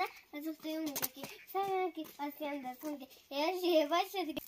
अपना सब्सक्राइब करके सब के पास के अंदर फ़ोन के share share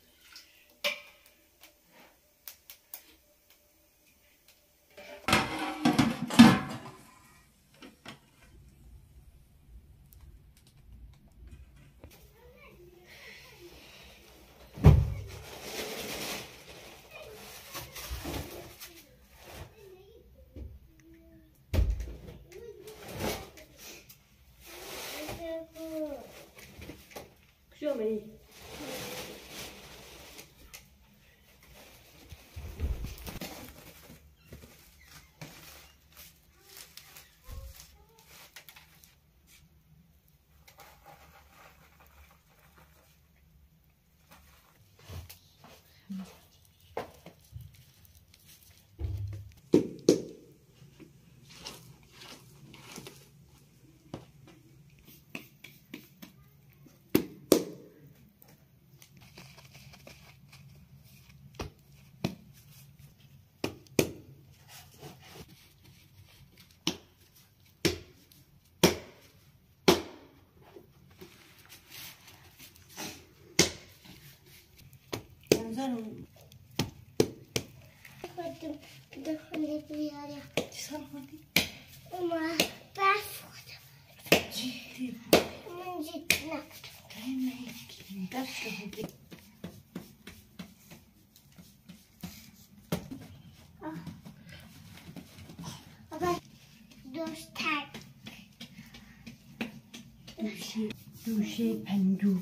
응. Koydum. Hani bir yere. Sen hadi. Ama ben fotoğraf. Ciddi. Bunun cidden. Demek ki. Dakika. Duşe. Duşe pendu.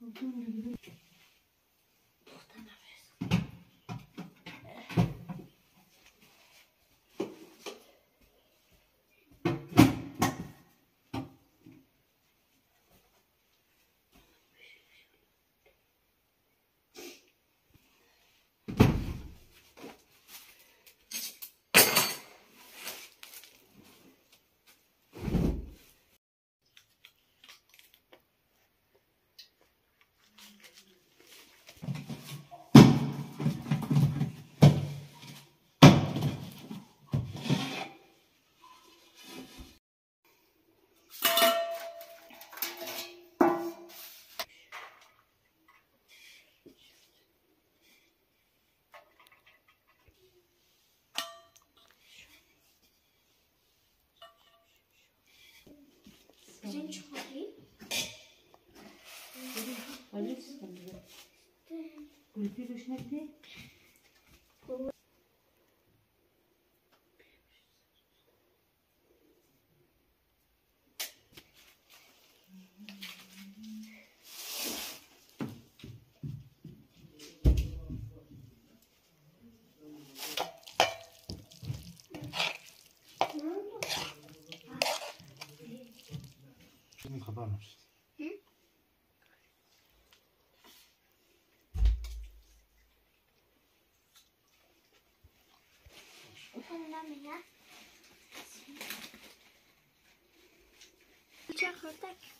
我终于。Pirinç koyayım. Alıyorsun sen de. Kulüpü hoşuna. Não acabamos. Hum? o que Já roda.